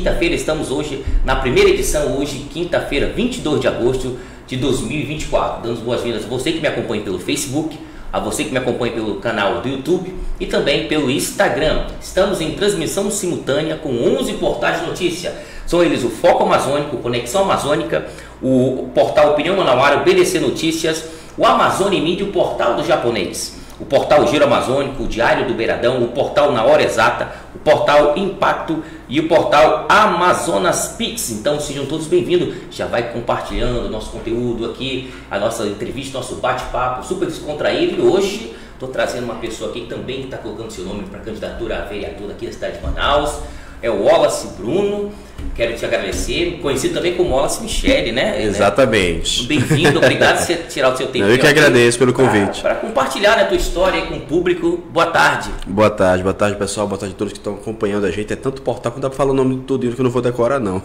Quinta-feira, estamos hoje na primeira edição, hoje, quinta-feira, 22 de agosto de 2024. Dando boas-vindas a você que me acompanha pelo Facebook, a você que me acompanha pelo canal do YouTube e também pelo Instagram. Estamos em transmissão simultânea com 11 portais de notícia. São eles o Foco Amazônico, Conexão Amazônica, o portal Opinião Manauara, o BDC Notícias, o Amazônia Mídia o portal do japonês o portal Giro Amazônico, o Diário do Beiradão, o portal Na Hora Exata, o portal Impacto e o portal Amazonas Pix. Então sejam todos bem-vindos. Já vai compartilhando o nosso conteúdo aqui, a nossa entrevista, nosso bate-papo super descontraído. E hoje estou trazendo uma pessoa aqui que também está colocando seu nome para candidatura a vereador aqui da cidade de Manaus. É o Wallace Bruno. Quero te agradecer, conhecido também como Wallace Michele, né? Exatamente. Bem-vindo, obrigado por você tirar o seu tempo. Eu que agradeço pelo convite. Para compartilhar a tua história com o público. Boa tarde. Boa tarde, boa tarde pessoal, boa tarde a todos que estão acompanhando a gente. É tanto portal que não dá para falar o nome de tudo que eu não vou decorar não.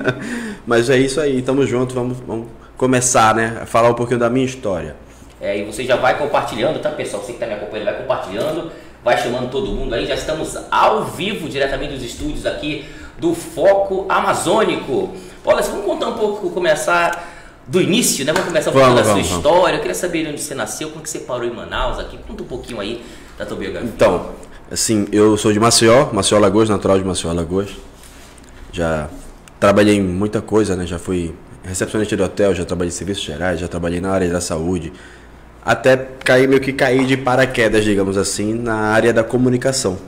Mas é isso aí, tamo junto, vamos, vamos começar, né? A falar um pouquinho da minha história. É, e você já vai compartilhando, tá pessoal? Você que está me acompanhando, vai compartilhando, vai chamando todo mundo aí. Já estamos ao vivo diretamente dos estúdios aqui do Foco Amazônico. Olha, vamos contar um pouco, começar do início, né? Vamos começar um pouco da sua vamos. história. Eu queria saber onde você nasceu, como que você parou em Manaus aqui. Conta um pouquinho aí da tua biografia. Então, assim, eu sou de Maceió, Maceió Lagoas, natural de Maceió Lagoas. Já trabalhei em muita coisa, né? Já fui recepcionista de hotel, já trabalhei em serviços gerais, já trabalhei na área da saúde. Até cair meio que cair de paraquedas, digamos assim, na área da comunicação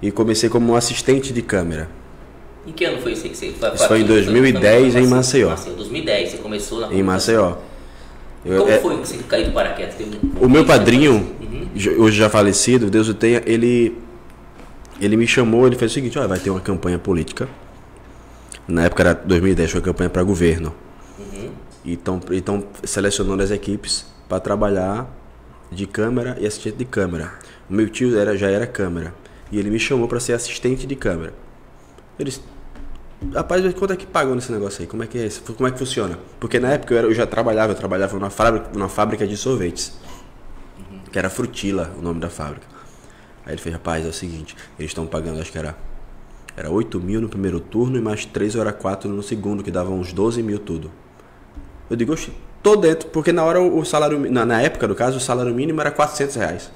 e comecei como assistente de câmera. Em que ano foi isso que você foi? Isso foi em 2010 em Maceió. Maceió. 2010, você começou na Em Maceió. Eu, Como é, foi que você caiu de paraquedas? Um... O meu padrinho, uhum. hoje já falecido, Deus o tenha, ele, ele me chamou, ele fez o seguinte, olha, vai ter uma campanha política. Na época era 2010, foi campanha para governo. E estão selecionando as equipes para trabalhar de câmera e assistente de câmera. O meu tio era, já era câmera. E ele me chamou para ser assistente de câmera. Eles, rapaz, quanto é que pagou nesse negócio aí? Como é que é isso? Como é que funciona? Porque na época eu, era, eu já trabalhava, eu trabalhava numa fábrica, numa fábrica de sorvetes. Que era Frutila, o nome da fábrica. Aí ele fez, rapaz, é o seguinte, eles estão pagando, acho que era era 8 mil no primeiro turno e mais 3 ou era 4 no segundo, que dava uns 12 mil tudo. Eu digo, oxe, tô dentro, porque na hora o salário, na, na época, no caso, o salário mínimo era 400 reais.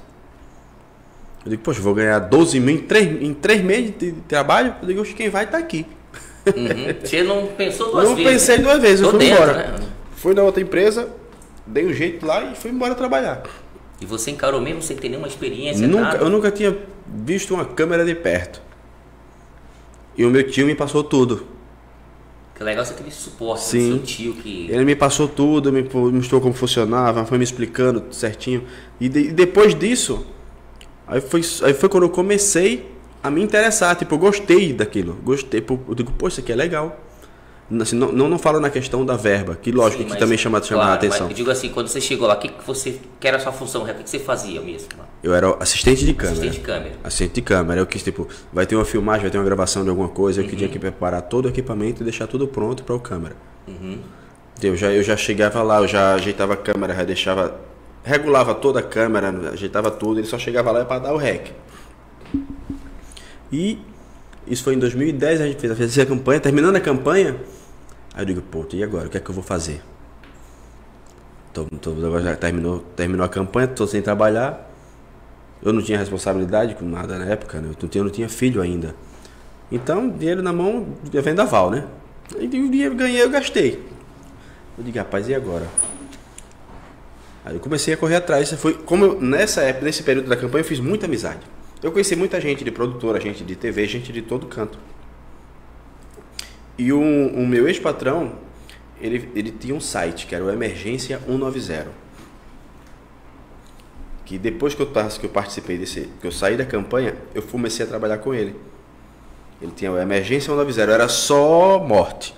Eu digo, poxa, vou ganhar 12 mil em 3, em 3 meses de trabalho? Eu digo, quem vai está aqui. Uhum. Você não pensou duas não vezes? Não pensei né? duas vezes, eu fui dentro, embora. Né? Fui na outra empresa, dei um jeito lá e fui embora trabalhar. E você encarou mesmo sem ter nenhuma experiência? Nunca, nada? Eu nunca tinha visto uma câmera de perto. E o meu tio me passou tudo. Que legal você teve suporte Sim. do seu tio que. Ele me passou tudo, me mostrou como funcionava, foi me explicando certinho. E, de, e depois disso, Aí foi, aí foi quando eu comecei a me interessar, tipo, eu gostei daquilo. Gostei, eu digo, pô, isso aqui é legal. Assim, não, não, não falo na questão da verba, que lógico Sim, que também chama, chama claro, a atenção. eu digo assim, quando você chegou lá, o que, que você que era a sua função? O que, que você fazia mesmo? Eu era assistente de câmera. Assistente de câmera. Assistente de câmera. Eu quis, tipo, vai ter uma filmagem, vai ter uma gravação de alguma coisa, eu uhum. que tinha que preparar todo o equipamento e deixar tudo pronto para o câmera. Uhum. Eu, já, eu já chegava lá, eu já ajeitava a câmera, já deixava regulava toda a câmera, ajeitava tudo, ele só chegava lá para dar o rec. E isso foi em 2010, a gente fez, fez a campanha, terminando a campanha, aí eu digo, pô, e agora? O que é que eu vou fazer? Tô, tô, já terminou, terminou a campanha, estou sem trabalhar. Eu não tinha responsabilidade com nada na época, né? eu, não tinha, eu não tinha filho ainda. Então, dinheiro na mão é vendaval, né? E o dinheiro ganhei, eu gastei. Eu digo, rapaz, e agora? Aí eu comecei a correr atrás. Foi como eu, nessa época, nesse período da campanha, eu fiz muita amizade. Eu conheci muita gente de produtora, gente de TV, gente de todo canto. E o, o meu ex-patrão, ele, ele tinha um site que era o Emergência 190. Que depois que eu, que eu participei desse, que eu saí da campanha, eu comecei a trabalhar com ele. Ele tinha o Emergência 190, era só morte.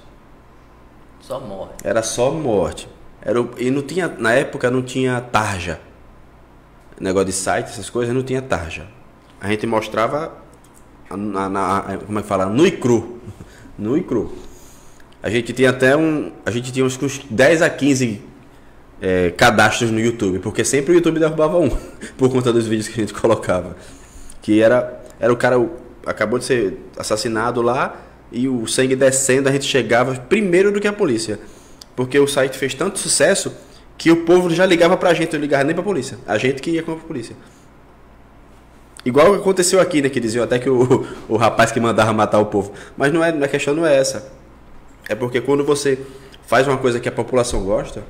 Só morte. Era só morte. Era, e não tinha, na época não tinha tarja. Negócio de site, essas coisas, não tinha tarja. A gente mostrava, na, na, como é que fala? Nu e cru. Nu e cru. A gente tinha até um. A gente tinha uns, uns 10 a 15 é, cadastros no YouTube, porque sempre o YouTube derrubava um, por conta dos vídeos que a gente colocava. Que era, era o cara, acabou de ser assassinado lá e o sangue descendo, a gente chegava primeiro do que a polícia. Porque o site fez tanto sucesso que o povo já ligava pra gente, não ligava nem pra polícia. A gente que ia com a polícia. Igual aconteceu aqui, né? Que diziam até que o, o rapaz que mandava matar o povo. Mas não é, a questão não é essa. É porque quando você faz uma coisa que a população gosta,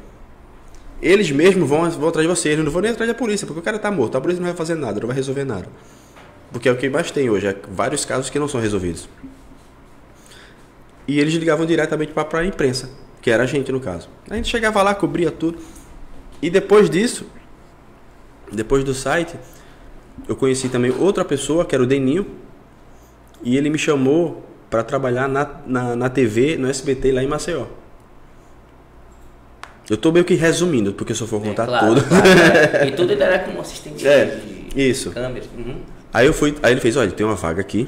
eles mesmos vão, vão atrás de você. Eles não vão nem atrás da polícia, porque o cara tá morto. A polícia não vai fazer nada, não vai resolver nada. Porque é o que mais tem hoje, é vários casos que não são resolvidos. E eles ligavam diretamente para a imprensa, que era a gente no caso. A gente chegava lá, cobria tudo. E depois disso, depois do site, eu conheci também outra pessoa, que era o Deninho, e ele me chamou para trabalhar na, na, na, TV, no SBT lá em Maceió. Eu tô meio que resumindo, porque se eu for é, contar claro, tudo. Claro? E tudo ele era como assistente é, de isso. câmera. Uhum. Aí eu fui, aí ele fez, olha, tem uma vaga aqui,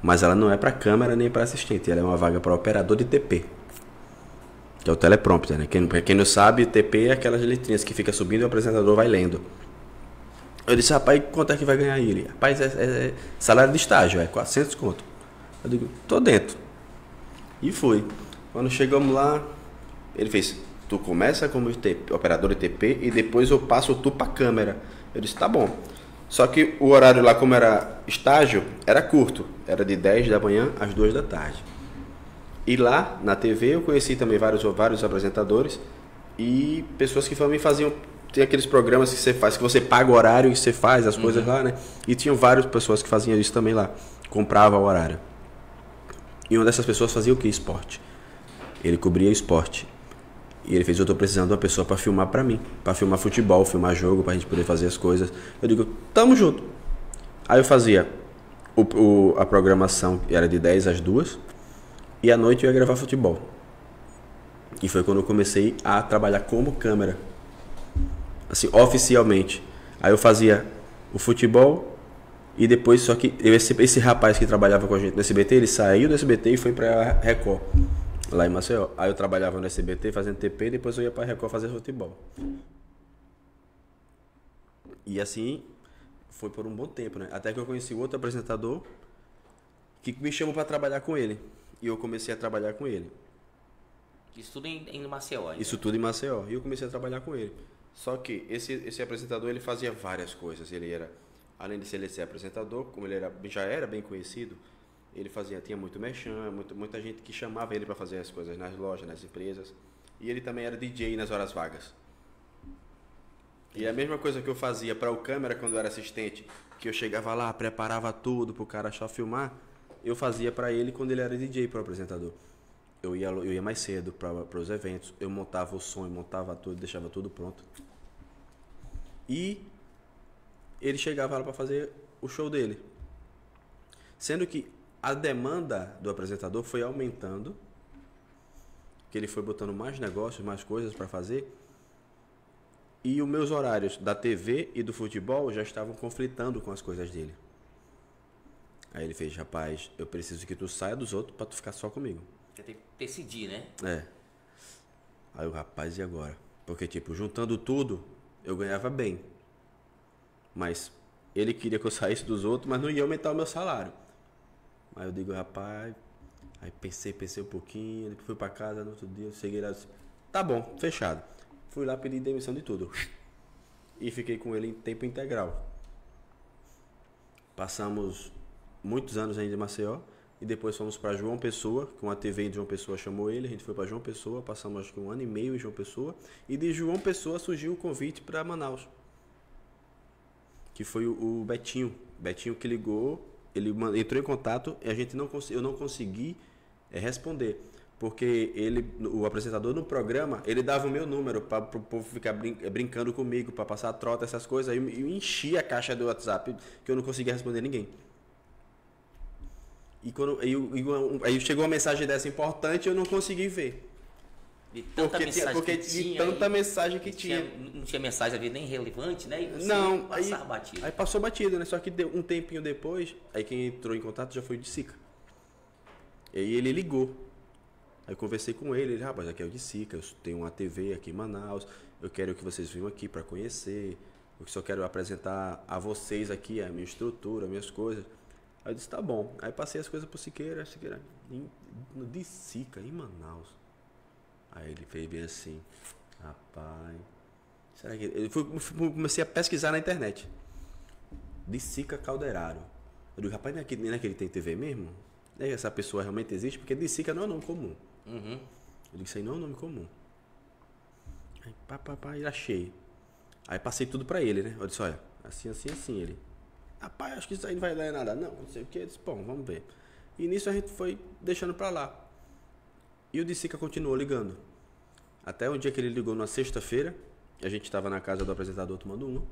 mas ela não é para câmera nem para assistente, ela é uma vaga para operador de TP. Que é o teleprompter, né? Quem, quem não sabe, TP é aquelas letrinhas que fica subindo e o apresentador vai lendo. Eu disse, rapaz, quanto é que vai ganhar ele? Rapaz, é, é, é salário de estágio, é 400 conto. Eu digo, tô dentro. E fui. Quando chegamos lá, ele fez, tu começa como TP, operador de TP e depois eu passo tu pra câmera. Eu disse, tá bom. Só que o horário lá, como era estágio, era curto. Era de 10 da manhã às 2 da tarde. E lá, na TV, eu conheci também vários, vários apresentadores e pessoas que também faziam tem aqueles programas que você faz, que você paga o horário e você faz as uhum. coisas lá, né? E tinham várias pessoas que faziam isso também lá. Comprava o horário. E uma dessas pessoas fazia o que? Esporte. Ele cobria esporte. E ele fez, eu tô precisando de uma pessoa para filmar para mim. para filmar futebol, filmar jogo, pra gente poder fazer as coisas. Eu digo, tamo junto. Aí eu fazia o, o, a programação, era de 10 às 2. E à noite eu ia gravar futebol. E foi quando eu comecei a trabalhar como câmera assim, oficialmente. Aí eu fazia o futebol e depois só que esse, esse rapaz que trabalhava com a gente no SBT, ele saiu do SBT e foi para Record, lá em Maceió. Aí eu trabalhava no SBT fazendo TP e depois eu ia para Record fazer futebol. E assim foi por um bom tempo, né? Até que eu conheci outro apresentador que me chamou para trabalhar com ele. E eu comecei a trabalhar com ele. Isso tudo em, em Maceió? Isso tudo em Maceió. E eu comecei a trabalhar com ele. Só que esse, esse apresentador ele fazia várias coisas. Ele era, além de ser, ele ser apresentador, como ele era, já era bem conhecido, ele fazia, tinha muito merchan, muito, muita gente que chamava ele para fazer as coisas nas lojas, nas empresas. E ele também era DJ nas horas vagas. E a mesma coisa que eu fazia para o câmera quando eu era assistente, que eu chegava lá, preparava tudo para o cara só filmar, eu fazia para ele quando ele era DJ para o apresentador. Eu ia, eu ia mais cedo para os eventos, eu montava o som, montava tudo, deixava tudo pronto. E ele chegava lá para fazer o show dele. Sendo que a demanda do apresentador foi aumentando, que ele foi botando mais negócios, mais coisas para fazer. E os meus horários da TV e do futebol já estavam conflitando com as coisas dele. Aí ele fez, rapaz, eu preciso que tu saia dos outros para tu ficar só comigo. Você tem que decidir, né? É. Aí o rapaz, e agora? Porque, tipo, juntando tudo, eu ganhava bem. Mas ele queria que eu saísse dos outros, mas não ia aumentar o meu salário. Aí eu digo, rapaz. Aí pensei, pensei um pouquinho, fui para casa no outro dia, cheguei lá disse, tá bom, fechado. Fui lá pedir demissão de tudo. E fiquei com ele em tempo integral. Passamos muitos anos ainda em Maceió. E depois fomos para João Pessoa, com a TV de João Pessoa chamou ele, a gente foi para João Pessoa, passamos acho que um ano e meio em João Pessoa, e de João Pessoa surgiu o convite para Manaus. Que foi o, Betinho, Betinho que ligou, ele entrou em contato e a gente não eu não consegui é, responder, porque ele o apresentador no programa, ele dava o meu número para o povo ficar brin brincando comigo, para passar trota essas coisas, aí eu, eu enchi a caixa do WhatsApp que eu não conseguia responder ninguém. E quando aí, aí chegou uma mensagem dessa importante eu não consegui ver. De tanta porque mensagem porque que de tinha, tanta mensagem que tinha, tinha. Não tinha mensagem ali nem relevante, né? E não, aí, batido. Aí passou batido, né? Só que deu um tempinho depois, aí quem entrou em contato já foi o de Sica. E aí ele ligou. Aí eu conversei com ele, ele, rapaz, aqui é o de Sica, eu tenho uma TV aqui em Manaus, eu quero que vocês venham aqui para conhecer, eu só quero apresentar a vocês aqui a minha estrutura, as minhas coisas. Aí eu disse, tá bom. Aí passei as coisas pro Siqueira, Siqueira, em, de Sica, em Manaus. Aí ele fez bem assim, rapaz. Será que. Eu fui, comecei a pesquisar na internet. De Sica Calderaro. Eu digo, rapaz, não é que, não é tem TV mesmo? É essa pessoa realmente existe? Porque de Sica não é um nome comum. Uhum. Eu digo, isso aí não é um nome comum. Aí, pá, pá, pá, e achei. Aí passei tudo pra ele, né? Eu disse, olha, assim, assim, assim. Ele, rapaz, acho que isso aí não vai dar nada. Não, não sei o que. Eu disse, bom, vamos ver. E nisso a gente foi deixando pra lá. E o de Sica continuou ligando. Até um dia que ele ligou numa sexta-feira, a gente estava na casa do apresentador tomando uma.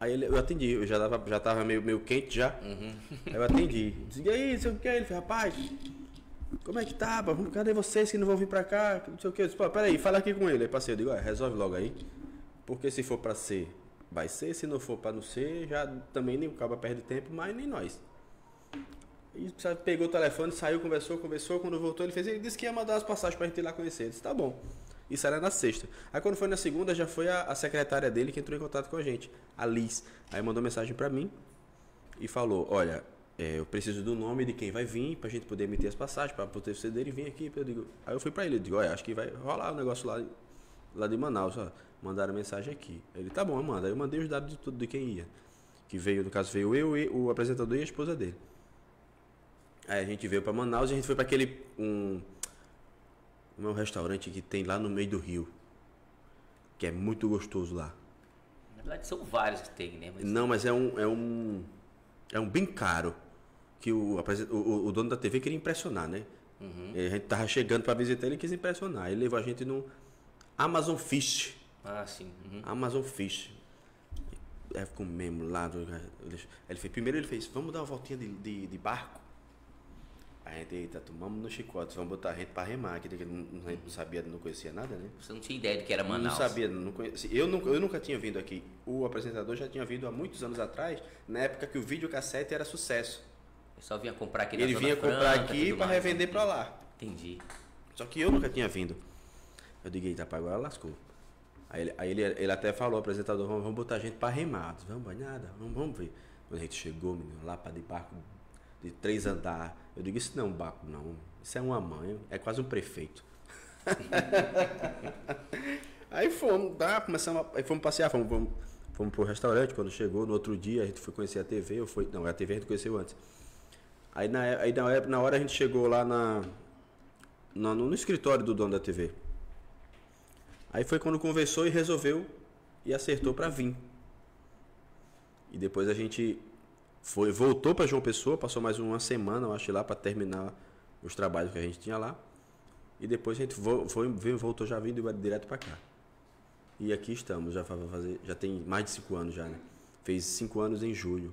Aí ele, eu atendi, eu já tava, já tava meio, meio quente já. Uhum. Aí eu atendi. Disse, e aí, não sei o que? Ele falou, rapaz, como é que tá? pá? Cadê vocês que não vão vir pra cá? Não sei o que. Eu disse, pô, peraí, fala aqui com ele. Aí passei, eu digo, "Olha, resolve logo aí. Porque se for pra ser, vai ser. Se não for pra não ser, já também nem o cabo perde tempo, mas nem nós. E sabe, pegou o telefone, saiu, conversou, conversou. Quando voltou, ele fez, ele disse que ia mandar as passagens pra gente ir lá conhecer. Eu disse, tá bom. Isso era na sexta. Aí quando foi na segunda, já foi a, a secretária dele que entrou em contato com a gente, a Liz. Aí mandou mensagem pra mim e falou, olha, é, eu preciso do nome de quem vai vir pra gente poder emitir as passagens, pra poder você dele vir aqui. Eu digo, aí eu fui pra ele, eu digo, olha, acho que vai rolar o negócio lá, lá de Manaus, ó. Mandaram mensagem aqui. Ele, tá bom, manda. Aí eu mandei os dados de tudo de quem ia. Que veio, no caso, veio eu, e o apresentador e a esposa dele. Aí a gente veio pra Manaus e a gente foi pra aquele. Um, um restaurante que tem lá no meio do rio. Que é muito gostoso lá. Na verdade, são vários que tem, né? Mas Não, mas é um. É um, é um bem caro. Que o, o, o- dono da TV queria impressionar, né? E a gente tava chegando pra visitar ele e quis impressionar. Ele levou a gente no Amazon Fish. Ah, sim. Uhum. Amazon Fish. É, comemos lá. Ele, ele fez, primeiro ele fez, vamos dar uma voltinha de, de, de barco. A gente, eita, tomamos no chicote, vamos botar a gente pra remar, que a gente não, não sabia, não conhecia nada, né? Você não tinha ideia do que era Manaus. Não sabia, não conhecia. Eu nunca, eu nunca tinha vindo aqui. O apresentador já tinha vindo há muitos anos atrás, na época que o videocassete era sucesso. Eu só vinha comprar aqui na Ele vinha comprar Franca, aqui pra mais. revender pra lá. Entendi. Só que eu nunca tinha vindo. Eu digo, eita, pai, agora lascou. Aí, ele, aí ele, ele até falou, apresentador, vamos, vamos botar a gente. Eu disse, Vamos, nada, vamos, vamos ver. Quando a gente chegou, menino, lá pra de barco de três andar. Eu digo, isso não é um barco, não. Isso é uma mãe, é quase um prefeito. aí fomos, tá, começamos, aí fomos passear, fomos, fomos, fomos pro restaurante. Quando chegou, no outro dia, a gente foi conhecer a TV. Eu fui, não, a TV a gente conheceu antes. Aí na, aí na, na hora a gente chegou lá na, na- no, no escritório do dono da TV. Aí foi quando conversou e resolveu e acertou para vir. E depois a gente foi voltou para João Pessoa, passou mais uma semana, eu acho, lá para terminar os trabalhos que a gente tinha lá. E depois a gente foi, veio, voltou já vindo direto para cá. E aqui estamos, já fazer, já tem mais de cinco anos já, né? Fez cinco anos em julho.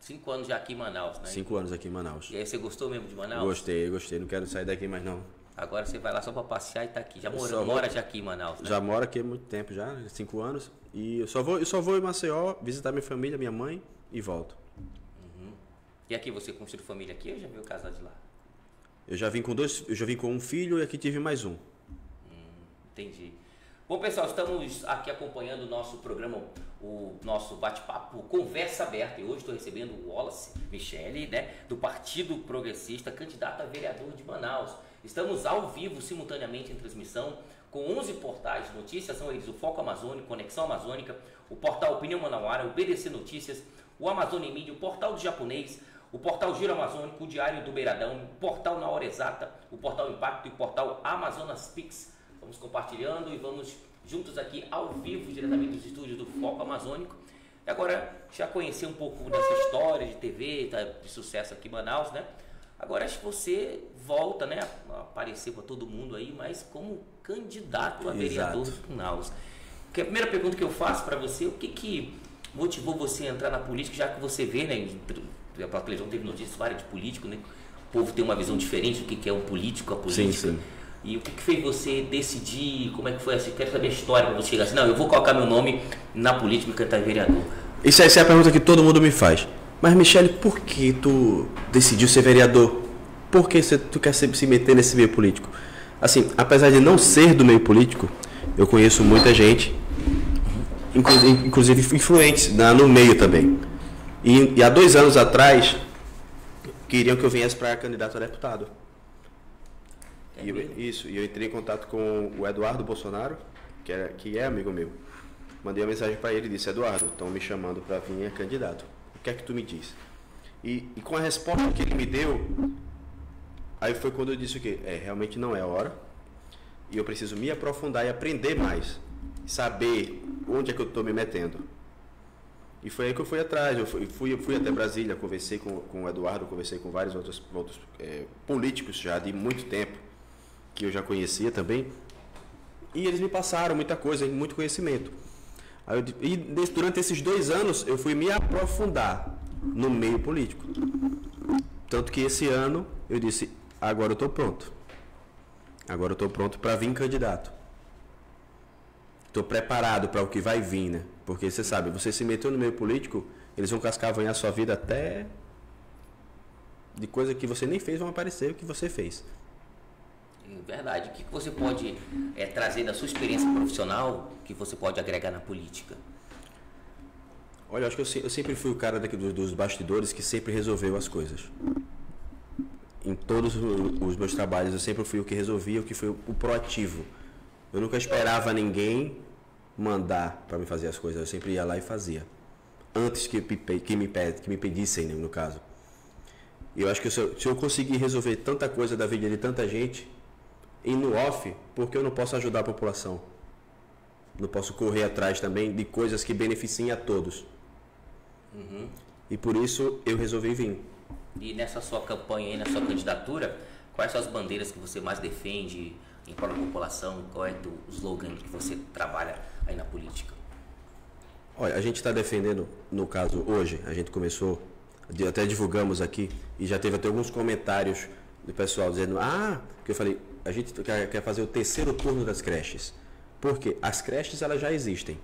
Cinco anos já aqui em Manaus, né? Cinco anos aqui em Manaus. E aí você gostou mesmo de Manaus? Gostei, gostei. Não quero sair daqui mais não. Agora você vai lá só pra passear e tá aqui. Já mora, vou- mora já aqui em Manaus, né? Já moro aqui há muito tempo já, né? cinco anos. E eu só vou, eu só vou em Maceió visitar minha família, minha mãe e volto. E aqui você construiu família aqui ou já veio casar de lá? Eu já vim com dois, eu já vim com um filho e aqui tive mais um. Entendi. Bom, pessoal, estamos aqui acompanhando o nosso programa, o nosso bate-papo Conversa Aberta. E hoje estou recebendo o Wallace Michele, né, do Partido Progressista, candidato a vereador de Manaus. Estamos ao vivo, simultaneamente em transmissão, com 11 portais de notícias. São eles o Foco Amazônico, Conexão Amazônica, o portal Opinião Manauara, o BDC Notícias, o Amazônia Mídia, o portal do Japonês, o portal Giro Amazônico, o Diário do Beiradão, o portal Na Hora Exata, o portal Impacto e o portal Amazonas Pix. Vamos compartilhando e vamos juntos aqui ao vivo, diretamente dos estúdios do Foco Amazônico. E agora, já conhecer um pouco dessa história de TV, tá, de sucesso aqui em Manaus, né? Agora acho que você volta, né, a aparecer para todo mundo aí, mas como candidato a vereador Exato. de Manaus. Que a primeira pergunta que eu faço para você, o que que motivou você a entrar na política, já que você vê, né, a televisão teve notícias várias de político, né? O povo tem uma visão diferente do que é um político, a política. sim. E o que, que fez você decidir? Como é que foi assim? Quero saber a história para você chegar assim, não, eu vou colocar meu nome na política e cantar vereador. Isso essa é a pergunta que todo mundo me faz. Mas Michele, por que tu decidiu ser vereador? Por que você, tu quer se, meter nesse meio político? Assim, apesar de não ser do meio político, eu conheço muita gente, inclusive, influentes no meio também. E, e há dois anos atrás, queriam que eu viesse para candidato a deputado. É E eu- isso, e eu entrei em contato com o Eduardo Bolsonaro, que é, que é amigo meu. Mandei uma mensagem para ele e disse: Eduardo, estão me chamando para vir a candidato. Que é que tu me diz? E, e com a resposta que ele me deu, aí foi quando eu disse o quê? É, realmente não é a hora. E eu preciso me aprofundar e aprender mais. Saber onde é que eu estou me metendo. E foi aí que eu fui atrás. Eu fui, fui, fui até Brasília, conversei com, com o Eduardo, conversei com vários outros, outros eh, políticos já de muito tempo, que eu já conhecia também. E eles me passaram muita coisa, muito conhecimento. Eu e durante esses dois anos eu fui me aprofundar no meio político. Tanto que esse ano eu disse, agora eu estou pronto. Agora eu estou pronto para vir candidato. Estou preparado para o que vai vir, né? Porque você sabe, você se meteu no meio político, eles vão cascavanhar a sua vida até de coisa que você nem fez vão aparecer o que você fez. Verdade. O que você pode é, trazer da sua experiência profissional que você pode agregar na política? Olha, acho que eu, eu sempre fui o cara daqui dos, dos bastidores que sempre resolveu as coisas. Em todos os meus trabalhos, eu sempre fui o que resolvia, o que foi o, proativo. Eu nunca esperava ninguém mandar para me fazer as coisas, eu sempre ia lá e fazia. Antes que, que, me, que me pedissem, né, no caso. Eu acho que se eu, se eu conseguir resolver tanta coisa da vida de tanta gente, e no off, porque eu não posso ajudar a população? Não posso correr atrás também de coisas que beneficiem a todos. E por isso eu resolvi vir. E nessa sua campanha aí, na sua candidatura, quais são as bandeiras que você mais defende em prol da população? Qual é o slogan que você trabalha aí na política? Olha, a gente está defendendo, no caso hoje, a gente começou, até divulgamos aqui, e já teve até alguns comentários do pessoal dizendo, ah, que eu falei, a gente quer, quer fazer o terceiro turno das creches. Porque as creches elas já existem.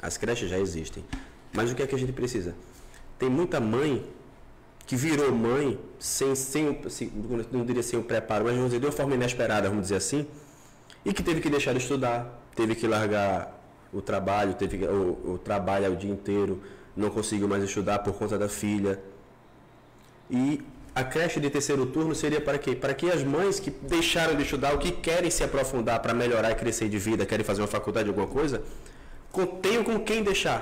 As creches já existem. Mas o que é que a gente precisa? Tem muita mãe que virou mãe sem, sem assim, não diria sem o preparo, mas vamos dizer, de uma forma inesperada, vamos dizer assim, e que teve que deixar de estudar, teve que largar o trabalho, teve que, o, o trabalho o dia inteiro, não conseguiu mais estudar por conta da filha. E a creche de terceiro turno seria para quê? Para que as mães que deixaram de estudar, ou que querem se aprofundar para melhorar e crescer de vida, querem fazer uma faculdade, alguma coisa, tenham com quem deixar.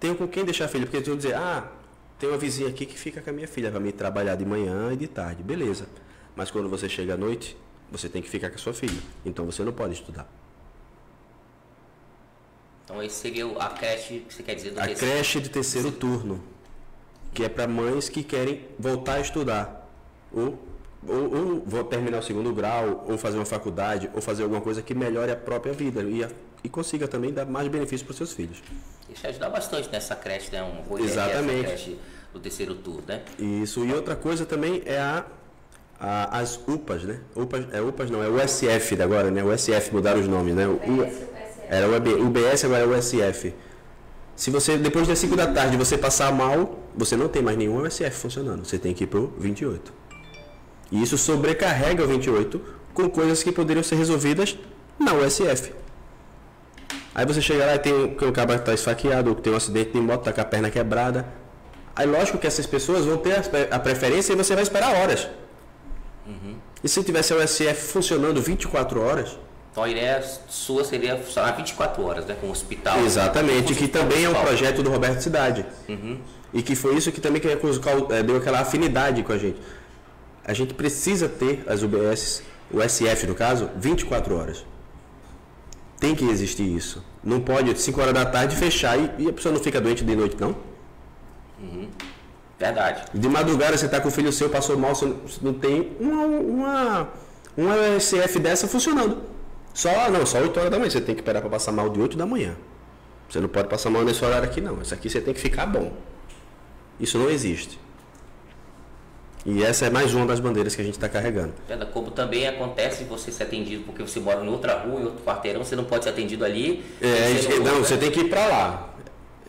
Tenham com quem deixar a filha, porque eles vão dizer, ah, tem uma vizinha aqui que fica com a minha filha, vai me trabalhar de manhã e de tarde. Beleza. Mas quando você chega à noite, você tem que ficar com a sua filha. Então você não pode estudar. Então esse seria o- a creche que você quer dizer do A terceiro- creche de terceiro turno, que é para mães que querem voltar a estudar, ou, ou, ou vou terminar o segundo grau, ou fazer uma faculdade, ou fazer alguma coisa que melhore a própria vida e, a- e consiga também dar mais benefícios para os seus filhos. Isso ajuda bastante nessa creche, né? Um Exatamente. essa creche do terceiro turno, né? Isso, e outra coisa também é a, a- as UPAs, né? UPAs, é UPAs não, é o USF agora, né? O USF mudaram os nomes, né? O, U- era o UB UBS, agora é o USF. Se você, depois das 5 da tarde, você passar mal, você não tem mais nenhum USF funcionando. Você tem que ir pro 28. E isso sobrecarrega o 28 com coisas que poderiam ser resolvidas na USF. Aí você chega lá e tem que o cara está esfaqueado, ou que tem um acidente de moto, tá com a perna quebrada. Aí lógico que essas pessoas vão ter a- preferência e você vai esperar horas. E se tivesse a USF funcionando 24 horas, Então a ideia sua seria funcionar 24 horas, né? Com o hospital. Exatamente, que também é um projeto do Roberto Cidade. E que foi isso que também que eh, deu aquela afinidade com a gente. A gente precisa ter as UBS, o SF no caso, 24 horas. Tem que existir isso. Não pode 5 horas da tarde fechar e, e a pessoa não fica doente de noite, não. Verdade. De madrugada você está com o filho seu, passou mal, você não- você não tem uma, uma, uma SF dessa funcionando. Só, não, só 8 horas da manhã. Você tem que esperar para passar mal de 8 da manhã. Você não pode passar mal nesse horário aqui, não. Isso aqui você tem que ficar bom. Isso não existe. E essa é mais uma das bandeiras que a gente está carregando. Como também acontece você ser atendido porque você mora em outra rua, em outro quarteirão, você não pode ser atendido ali. É, Você não, pode- você tem que ir para lá.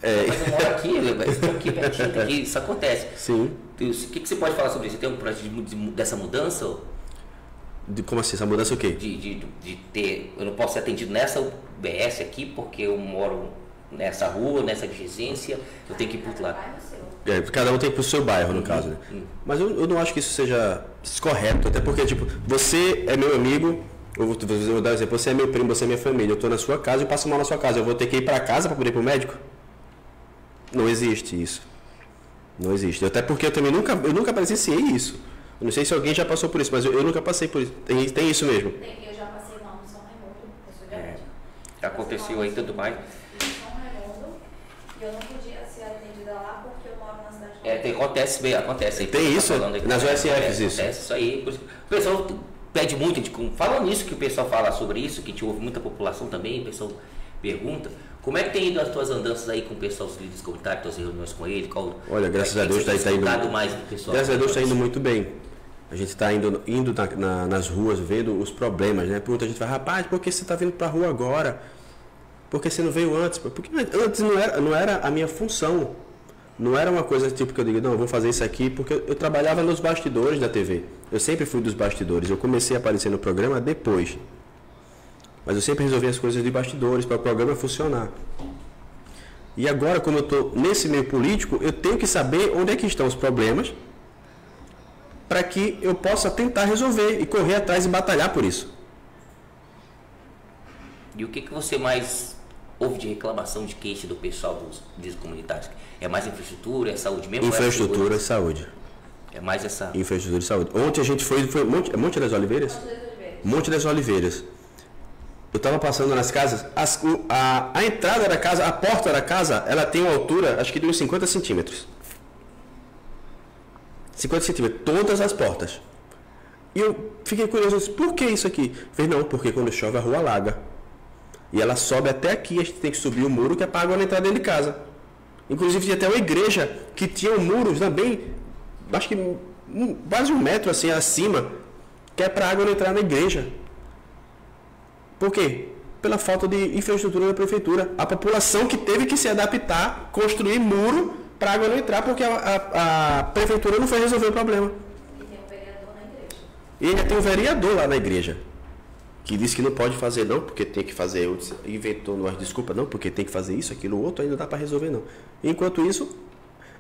É, Mas eu moro aqui, estou aqui pertinho daqui, isso acontece. sim. O que, que você pode falar sobre isso? Você tem um projeto de, de- dessa mudança? De, como assim? Essa mudança o quê? De, de, de ter. Eu não posso ser atendido nessa UBS aqui porque eu moro nessa rua, nessa vigência, eu tenho que ir para outro lado. É, cada um tem pro seu bairro, no caso, né? Mas eu, eu não acho que isso seja correto, até porque, tipo, você é meu amigo, eu vou, eu vou dar um exemplo, você é meu primo, você é minha família, eu tô na sua casa e passo mal na sua casa, eu vou ter que ir para casa para poder ir pro médico? Não existe isso. Não existe. Até porque eu também nunca, eu nunca presenciei isso. Eu não sei se alguém já passou por isso, mas eu, eu nunca passei por isso. Tem, tem isso mesmo. Tem, eu já passei mal no São Raimundo, eu sou diabética. Já aconteceu aí tudo mais. Em São Raimundo, e eu não podia ser atendida lá porque eu moro na cidade de É, tem, acontece bem, acontece aí. Tem Tá isso? aí, Nas acontece, OSFs isso? Acontece isso aí. Por isso- O pessoal pede muito, tipo, falando nisso que o pessoal fala sobre isso, que te ouve muita população também, o pessoal pergunta, como é que tem ido as tuas andanças aí com o pessoal, os líderes comunitários, tuas reuniões com ele? Qual, Olha, graças é a Deus você tá, indo. mais do pessoal? Graças a Deus está indo muito bem. A gente está indo, indo na- na- nas ruas, vendo os problemas, né? Muita gente fala, rapaz, por que você está vindo para a rua agora? Por que você não veio antes? Porque antes não era, não era a minha função. Não era uma coisa tipo que eu digo, não, eu vou fazer isso aqui, porque eu, eu trabalhava nos bastidores da TV. Eu sempre fui dos bastidores. Eu comecei a aparecer no programa depois. Mas eu sempre resolvi as coisas de bastidores para o programa funcionar. E agora, como eu estou nesse meio político, eu tenho que saber onde é que estão os problemas para que eu possa tentar resolver e correr atrás e batalhar por isso. E o que, que você mais ouve de reclamação, de queixa do pessoal dos líderes comunitários? É mais infraestrutura, é saúde mesmo? é Infraestrutura e saúde. segurança? É mais essa... Infraestrutura e saúde. Ontem a gente foi, foi Monte, é Monte das Oliveiras? São José de Oliveira. Monte das Oliveiras. Eu estava passando nas casas, as- a, a entrada da casa, a porta da casa, ela tem uma altura, acho que de uns 50 centímetros. 50 centímetros, todas as portas. E eu fiquei curioso, disse, por que isso aqui? Falei, não, porque quando chove a rua alaga. E ela sobe até aqui, a gente tem que subir o muro que é para a entrar dentro de casa. Inclusive tinha até uma igreja que tinha um muro também, acho que um- quase um metro assim acima, que é para a água não entrar na igreja. Por quê? Pela falta de infraestrutura da prefeitura. A população que teve que se adaptar, construir muro para a água não entrar, porque a, a- a prefeitura não foi resolver o problema. E ainda tem um vereador lá na igreja que disse que não pode fazer não, porque tem que fazer, inventou uma desculpa não, porque tem que fazer isso, aquilo, outro, não dá para resolver não. Enquanto isso,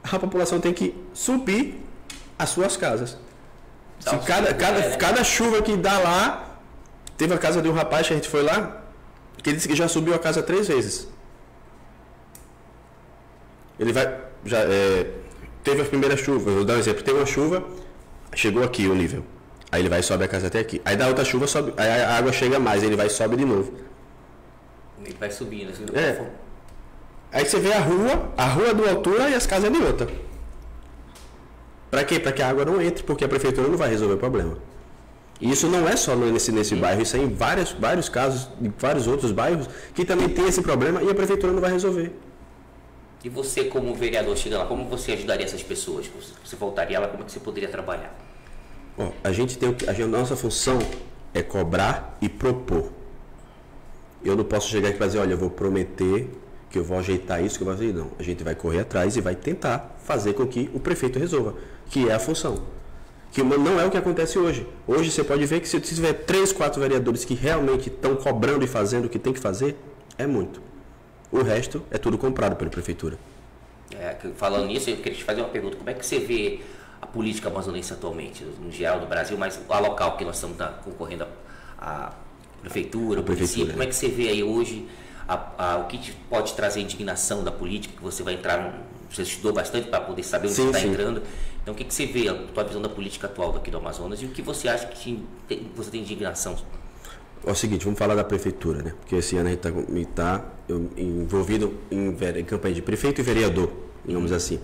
a população tem que subir as suas casas. Se cada, cada, cada chuva que dá lá, teve a casa de um rapaz que a gente foi lá, que ele disse que já subiu a casa três vezes. Ele vai, já é, teve a primeira chuva, eu vou dar um exemplo, teve uma chuva, chegou aqui o nível. Aí ele vai e sobe a casa até aqui. Aí da outra chuva sobe, aí a água chega mais, ele vai e sobe de novo. Ele vai subindo, assim, É. Aí você vê a rua, a rua de uma altura e as casas de outra. Para quê? Para que a água não entre, porque a prefeitura não vai resolver o problema. E isso não é só nesse, nesse bairro, isso é em vários, vários casos, em vários outros bairros, que também tem esse problema e a prefeitura não vai resolver. E você, como vereador, chega lá, como você ajudaria essas pessoas? Você- voltaria lá, como é que você poderia trabalhar? Ó, a gente tem a, a nossa função é cobrar e propor. Eu não posso chegar aqui e dizer, olha, eu vou prometer que eu vou ajeitar isso, que eu vou fazer. Não, a gente vai correr atrás e vai tentar fazer com que o prefeito resolva, que é a função. Que não é o que acontece hoje. Hoje você pode ver que se tiver três, quatro vereadores que realmente estão cobrando e fazendo o que tem que fazer, é muito. O resto é tudo comprado pela prefeitura. É, falando nisso, eu queria te fazer uma pergunta. Como é que você vê a política amazonense atualmente, no geral do Brasil, mas a local que nós estamos tá, concorrendo a, a prefeitura, o prefeitura, município, como é que você vê aí hoje a- a- o que pode trazer indignação da política, que você vai entrar, você estudou bastante para poder saber onde Sim, você está sim. entrando. Então o que, que você vê, a tua visão da política atual daqui do Amazonas e o que você acha que tem- você tem indignação? É o seguinte, vamos falar da prefeitura, né? Porque esse ano a gente está tá, eu, envolvido em, em campanha de prefeito e vereador, digamos assim.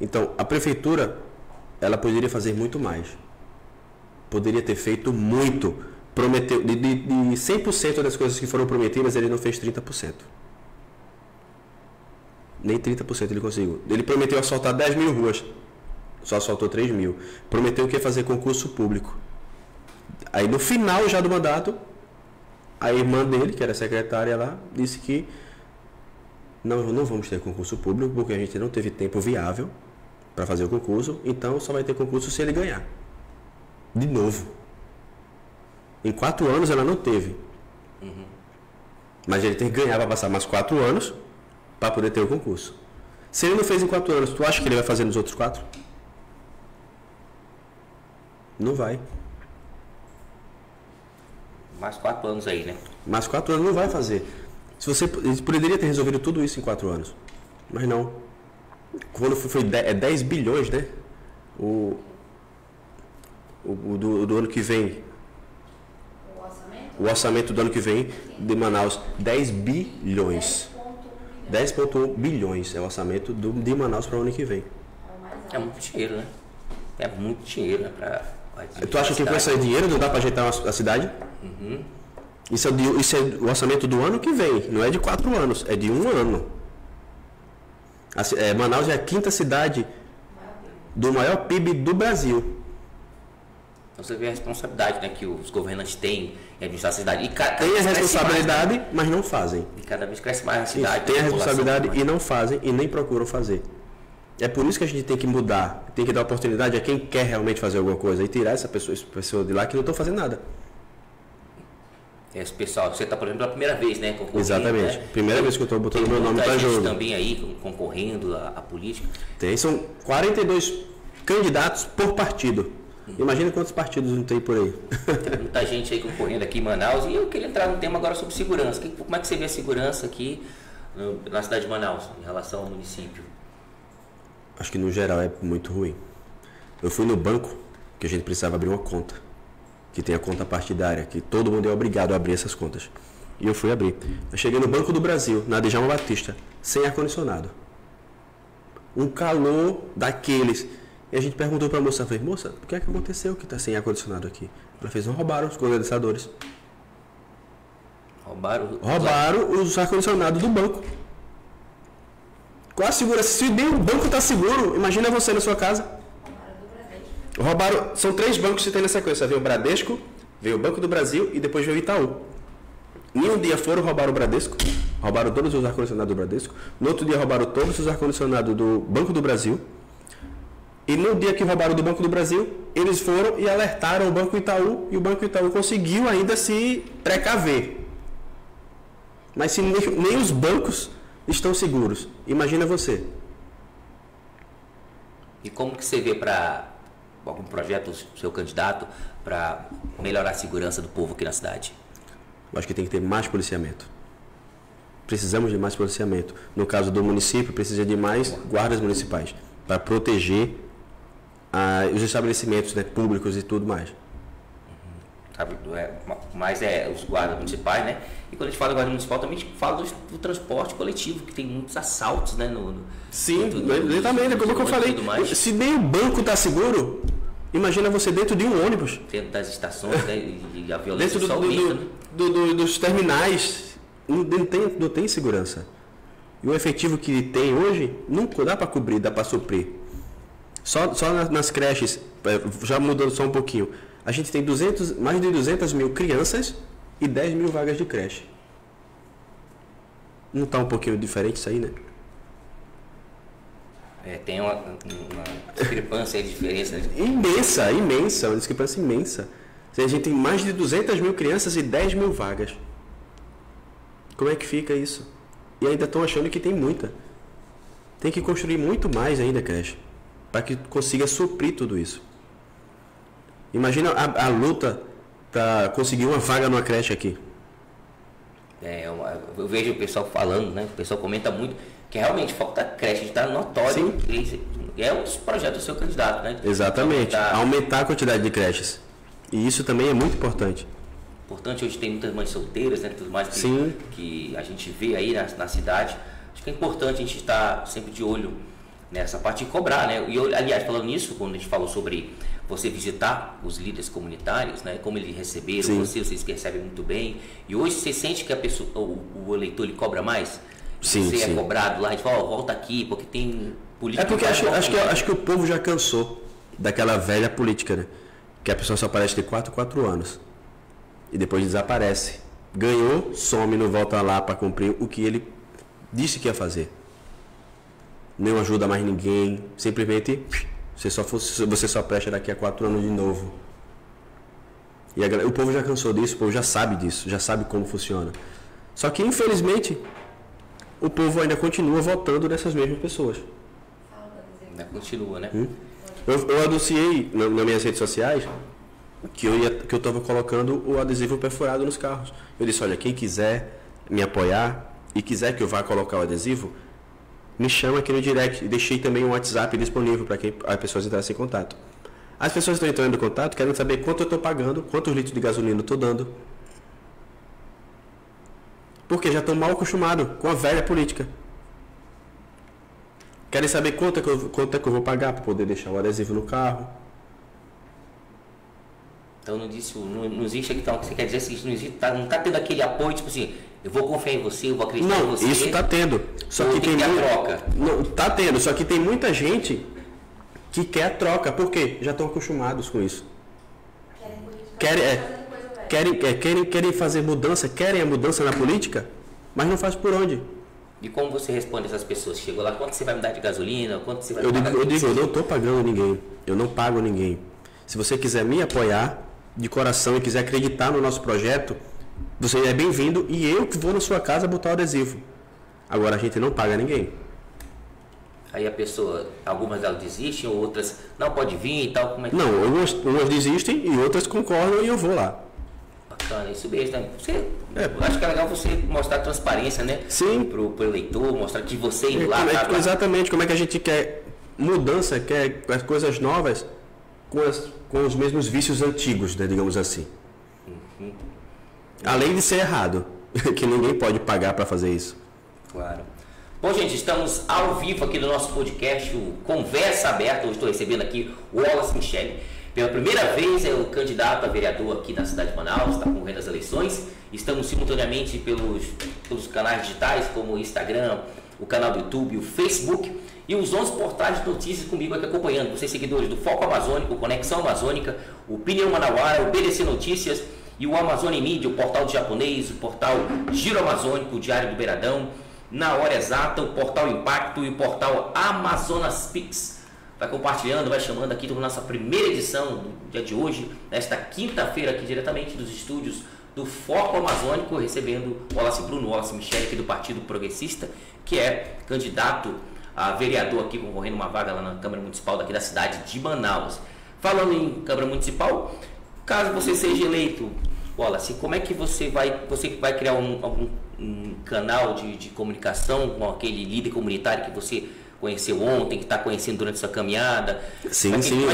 Então, a prefeitura, ela poderia fazer muito mais. Poderia ter feito muito. Prometeu, de, de, de 100% das coisas que foram prometidas, ele não fez 30%. Nem 30% ele conseguiu. Ele prometeu asfaltar 10 mil ruas. Só asfaltou 3 mil. Prometeu que ia fazer concurso público. Aí no final já do mandato, a irmã dele, que era secretária lá, disse que não, não vamos ter concurso público porque a gente não teve tempo viável para fazer o concurso, então só vai ter concurso se ele ganhar. De novo. Em quatro anos ela não teve. Mas ele tem que ganhar para passar mais quatro anos para poder ter o concurso. Se ele não fez em quatro anos, tu acha que ele vai fazer nos outros quatro? Não vai. Mais quatro anos aí, né? Mas quatro anos não vai fazer. Se você ele poderia ter resolvido tudo isso em quatro anos, mas não. Quando foi, foi de- é 10 bilhões, né? O, o, o do, do ano que vem, O orçamento? o orçamento do ano que vem de Manaus, 10 bilhões. 10,1 bilhões. 10,1 bilhões é o orçamento do, de Manaus para o ano que vem. É mais muito dinheiro, né? É muito dinheiro, né? Pra Tu acha que com esse dinheiro não dá para ajeitar a cidade? Isso, é de- isso é o orçamento do ano que vem, não é de quatro anos, é de um ano. A é, Manaus é a quinta cidade do maior PIB do Brasil. Então você vê a responsabilidade né, que os governantes têm em administrar a cidade. E ca- cada Tem a responsabilidade, mais, né? mas não fazem. E cada vez cresce mais a cidade. tem a população responsabilidade também. e não fazem e nem procuram fazer. É por isso que a gente tem que mudar, tem que dar oportunidade a quem quer realmente fazer alguma coisa e tirar essa pessoa, essa pessoa de lá que não estão fazendo nada. Esse pessoal, você está, por exemplo, pela primeira vez, né? Exatamente. né? Primeira vez que eu estou botando Tem meu nome para jogo. também aí con- concorrendo à, à política. Tem, são 42 candidatos por partido. Imagina quantos partidos não tem por aí. Tem muita gente aí concorrendo aqui em Manaus. E eu queria entrar num tema agora sobre segurança. Como é que você vê a segurança aqui no- na cidade de Manaus, em relação ao município? Acho que no geral é muito ruim. Eu fui no banco que a gente precisava abrir uma conta, que tem a conta partidária, que todo mundo é obrigado a abrir essas contas. E eu fui abrir. Eu cheguei no Banco do Brasil, na Djalma Batista, sem ar-condicionado. Um calor daqueles. E a gente perguntou para a moça, falei, moça, o que é que aconteceu que está sem ar-condicionado aqui? Ela fez, roubaram os condensadores. Roubaram, Roubaram os ar-condicionados do banco. Qual a segurança? Se nem o banco está seguro, imagina você na sua casa. Roubaram. São três bancos que tem na sequência. Veio o Bradesco, veio o Banco do Brasil e depois veio o Itaú. Em um dia foram roubar o Bradesco, roubaram todos os ar-condicionados do Bradesco. No outro dia roubaram todos os ar-condicionados do Banco do Brasil. E no dia que roubaram do Banco do Brasil, eles foram e alertaram o Banco Itaú e o Banco Itaú conseguiu ainda se precaver. Mas se nem, nem os bancos estão seguros, imagina você. E como que você vê para algum projeto, seu candidato, para melhorar a segurança do povo aqui na cidade? Eu acho que tem que ter mais policiamento. Precisamos de mais policiamento. No caso do município, precisa de mais guardas municipais para proteger ah, os estabelecimentos né, públicos e tudo mais. É, mais é os guardas municipais, né? E quando a gente fala de guarda municipal, também a gente fala do, do transporte coletivo, que tem muitos assaltos, né? No, no- Sim, do- exatamente, como que eu falei. Se nem o banco está seguro, imagina você dentro de um ônibus, dentro das estações, né? E, a violência dentro do- do- né? do- do- dos terminais, não tem, não tem segurança. E o efetivo que tem hoje não dá para cobrir, dá para suprir. Só, só na- nas creches, eh, já mudando só um pouquinho, a gente tem 200, mais de 200 mil crianças e 10 mil vagas de creche. Não está um pouquinho diferente isso aí, né? É, tem uma, uma discrepância aí diferença. né? Imensa, imensa, uma discrepância imensa. Se A gente tem mais de 200 mil crianças e 10 mil vagas. Como é que fica isso? E ainda estão achando que tem muita. Tem que construir muito mais ainda, creche, para que consiga suprir tudo isso. Imagina a, a luta para conseguir uma vaga numa creche aqui. É, eu, eu vejo o pessoal falando, né? O pessoal comenta muito que realmente falta creche, está notório. É um dos projetos do seu candidato, né? Exatamente. Tá Aumentar a quantidade de creches. E isso também é muito importante. importante hoje tem muitas mães solteiras, né? Tudo mais que, Sim. que a gente vê aí na, na cidade. Acho que é importante a gente estar sempre de olho nessa parte e cobrar, né? E eu, aliás, falando nisso, quando a gente falou sobre você visitar os líderes comunitários, né? Como eles receberam Sim. você, vocês recebem muito bem. E hoje você sente que a pessoa, o, o eleitor ele cobra mais? Sim, você é sim. cobrado lá, gente fala, ó, volta aqui, porque tem política. É porque que acho, acho, que, acho que o povo já cansou daquela velha política, né? Que a pessoa só aparece de 4 4 anos. E depois desaparece. Ganhou, some, não volta lá para cumprir o que ele disse que ia fazer. Não ajuda mais ninguém. Simplesmente você só, fosse, você só presta daqui a 4 anos de novo. E a o povo já cansou disso, o povo já sabe disso, já sabe como funciona. Só que infelizmente o povo ainda continua votando nessas mesmas pessoas. Fala do adesivo. Ainda continua, né? Hum? Eu, eu anunciei na- nas minhas redes sociais que eu ia, que eu estava colocando o adesivo perfurado nos carros. Eu disse, olha, quem quiser me apoiar e quiser que eu vá colocar o adesivo, me chama aqui no direct. Deixei também um WhatsApp disponível para que as pessoas entrassem em contato. As pessoas estão entrando em contato, querem saber quanto eu estou pagando, quantos litros de gasolina eu estou dando. Porque já estão mal acostumados com a velha política. Querem saber quanto é que eu, quanto é que eu vou pagar para poder deixar o adesivo no carro. Então não, disse, não, não existe então, o que você quer dizer seguinte, não existe, tá, não tá tendo aquele apoio, tipo assim, eu vou confiar em você, eu vou acreditar em Não, você. isso tá tendo. Só que tem tem, que ter a mui- troca. Não, tá tendo, só que tem muita gente que quer a troca, por quê? Já estão acostumados com isso. Querem é, querem, é, querem, querem fazer mudança, querem a mudança na política, mas não faz por onde. E como você responde essas pessoas? Chegou lá, quanto você vai me dar de gasolina? Quanto você vai Eu me digo, eu de digo, eu não estou pagando ninguém, eu não pago ninguém. Se você quiser me apoiar de coração e quiser acreditar no nosso projeto, você é bem-vindo e eu que vou na sua casa botar o adesivo. Agora a gente não paga ninguém. Aí a pessoa, algumas delas desistem, outras, não, pode vir e tal, como é que Não, umas, umas desistem e outras concordam e eu vou lá. bacana, isso mesmo, né? Você, É. eu acho que é legal você mostrar transparência, né? Sim. Pro, pro eleitor, mostrar que você indo lá, Como é tá que- lá. exatamente, como é que a gente quer mudança, quer as coisas novas com, as- com os mesmos vícios antigos, né, digamos assim. Uhum. Além de ser errado, que ninguém pode pagar para fazer isso. Claro. Bom, gente, estamos ao vivo aqui no nosso podcast, o Conversa Aberta. Eu estou recebendo aqui o Wallace Michele. Pela primeira vez é o candidato a vereador aqui na cidade de Manaus, está concorrendo às eleições. Estamos simultaneamente pelos, pelos canais digitais, como o Instagram, o canal do YouTube, o Facebook e os 11 portais de notícias comigo aqui acompanhando. Vocês seguidores do Foco Amazônico, Conexão Amazônica, o Opinião Manauara, o BDC Notícias e o Amazônia Mídia, o portal japonês, o portal Giro Amazônico, o Diário do Beiradão, na hora exata, o portal Impacto e o portal Amazonas Pix. Vai compartilhando, vai chamando aqui para nossa primeira edição do dia de hoje, nesta quinta-feira, aqui diretamente dos estúdios do Foco Amazônico, recebendo Wallace Bruno, Wallace Michele, aqui do Partido Progressista, que é candidato a vereador aqui, concorrendo uma vaga lá na Câmara Municipal daqui da cidade de Manaus. Falando em Câmara Municipal, caso você seja eleito, Wallace, como é que você vai, você vai criar um, algum um canal de, de comunicação com aquele líder comunitário que você conheceu ontem, que está conhecendo durante sua caminhada? Sim, é sim. é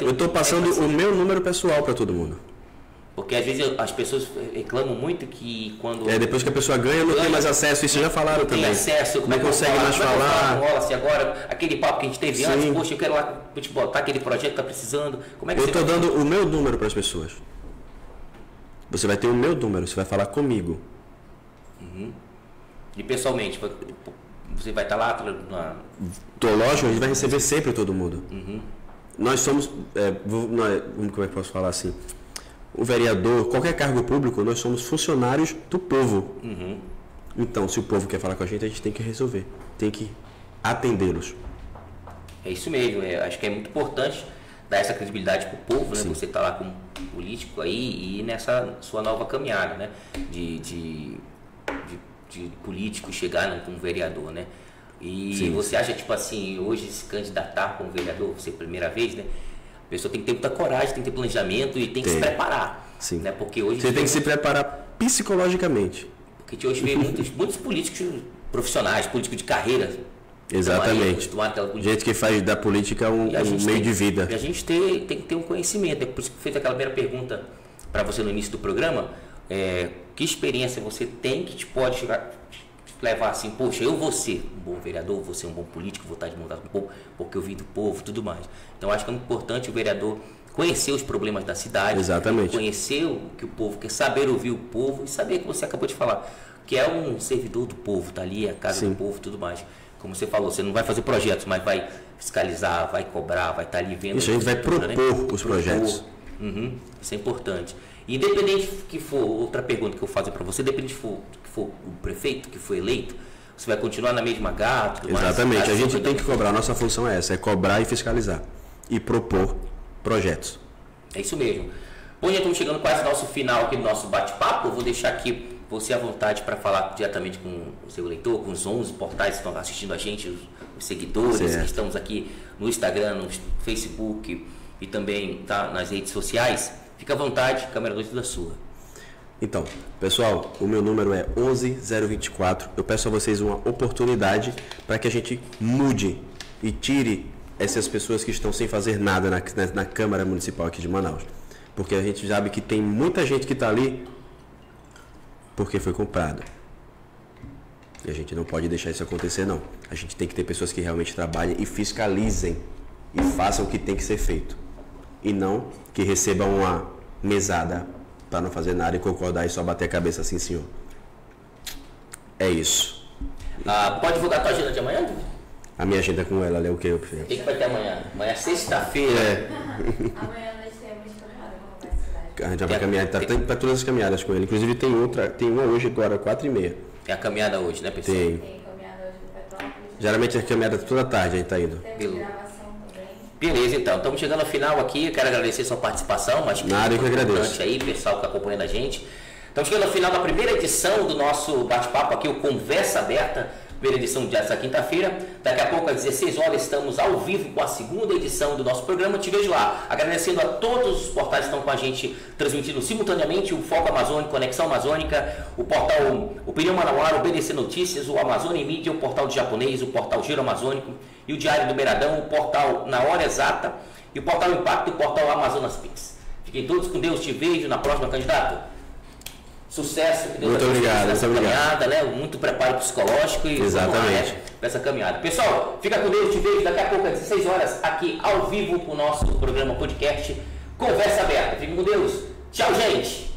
Eu, tô passando é o meu número pessoal para todo mundo. Porque às vezes as pessoas reclamam muito que quando. É, depois que a pessoa ganha, não tem mais acesso. Isso já falaram não tem também. acesso, como não é que consegue vou mais como é que eu falar. com o Wallace agora, aquele papo que a gente teve Sim. antes, poxa, eu quero lá te botar aquele projeto que tá precisando. Como é que Eu tô dando o meu número para as pessoas. Você vai ter o meu número, você vai falar comigo. E pessoalmente, você vai estar lá na, Tô lógico, a gente vai receber sempre todo mundo. Nós somos, é, como é que eu posso falar assim? O vereador, qualquer cargo público, nós somos funcionários do povo. Então, se o povo quer falar com a gente, a gente tem que resolver, tem que atendê-los. É isso mesmo, é, acho que é muito importante dar essa credibilidade pro povo, né? Você tá lá como político aí e ir nessa sua nova caminhada, né? De, de, de, de político chegar como vereador, né? E Sim. você acha, tipo assim, hoje se candidatar como vereador, você primeira vez, né? A pessoa tem que ter muita coragem, tem que ter planejamento e tem que se Tem. preparar. Sim. Né? Porque hoje Você tem que se preparar psicologicamente. porque hoje vê muitos, muitos políticos profissionais, políticos de carreira. Exatamente. Gente que faz da política um, um meio de vida. E a gente tem, tem que ter um conhecimento. É por isso que eu fiz aquela primeira pergunta para você no início do programa. É, que experiência você tem que te pode chegar- levar assim, poxa, eu vou ser um bom vereador, vou ser um bom político, vou estar de mudar com o povo, porque eu vim do povo tudo mais. Então acho que é muito importante o vereador conhecer os problemas da cidade, Exatamente. conhecer o que o povo quer, saber ouvir o povo e saber o que você acabou de falar, que é um servidor do povo, tá ali, é a casa Sim. do povo e tudo mais. Como você falou, você não vai fazer projetos, mas vai fiscalizar, vai cobrar, vai estar ali vendo. Isso, a gente vai estrutura, propor os projetos. Uhum, isso é importante. Independente que for, outra pergunta que eu faço para você, independente que for, for o prefeito que foi eleito, você vai continuar na mesma gata, tudo mais? Exatamente. A gente tem que cobrar. Nossa função é essa, é cobrar e fiscalizar. E propor projetos. É isso mesmo. Bom, já estamos chegando quase ao nosso final aqui do nosso bate-papo. Eu vou deixar aqui você à vontade para falar diretamente com o seu leitor, com os 11 portais que estão assistindo a gente, os, os seguidores Certo. que estamos aqui no Instagram, no Facebook e também tá, nas redes sociais. Fica à vontade, câmera 2 da sua. Então, pessoal, o meu número é 11024. Eu peço a vocês uma oportunidade para que a gente mude e tire essas pessoas que estão sem fazer nada na, na, na Câmara Municipal aqui de Manaus. Porque a gente sabe que tem muita gente que está ali porque foi comprada. E a gente não pode deixar isso acontecer, não. A gente tem que ter pessoas que realmente trabalhem e fiscalizem e façam o que tem que ser feito. E não que recebam uma mesada para não fazer nada e concordar e só bater a cabeça assim, senhor. É isso. Ah, pode divulgar a tua agenda de amanhã? A minha agenda com ela é o que eu O que, que vai ter amanhã? Amanhã é sexta-feira. É, Amanhã nós temos caminhada com a cidade. a gente já vai caminhar, tá, tem pra todas as caminhadas com ele. Inclusive tem outra, tem uma hoje agora, quatro e meia. É a caminhada hoje, né, pessoal? Tem. Tem caminhada hoje no Petrópolis. Geralmente a caminhada toda tarde a gente tá indo. Também. Beleza, então. Estamos chegando ao final aqui. Eu quero agradecer sua participação. Mas Nada, eu que agradeço. aí, pessoal que está acompanhando a gente. Estamos chegando ao final da primeira edição do nosso bate-papo aqui, o Conversa Aberta. Primeira edição dessa quinta-feira. Daqui a pouco, às 16 horas, estamos ao vivo com a segunda edição do nosso programa. Te vejo lá. Agradecendo a todos os portais que estão com a gente transmitindo simultaneamente: o Foco Amazônico, Conexão Amazônica, o portal Opinião Manauara, o BDC Notícias, o Amazônia em Mídia, o portal de japonês, o portal Giro Amazônico e o Diário do Beiradão, o portal Na Hora Exata e o portal Impacto e o portal Amazonas Pix. Fiquem todos com Deus. Te vejo na próxima, candidato. Sucesso, que Deus Muito obrigado, muito obrigado. caminhada, né? Muito preparo psicológico e Exatamente. né? Nessa caminhada. Pessoal, fica com Deus, te vejo daqui a pouco às 16 horas aqui ao vivo com o nosso programa podcast Conversa Aberta. Fiquem com Deus. Tchau, gente.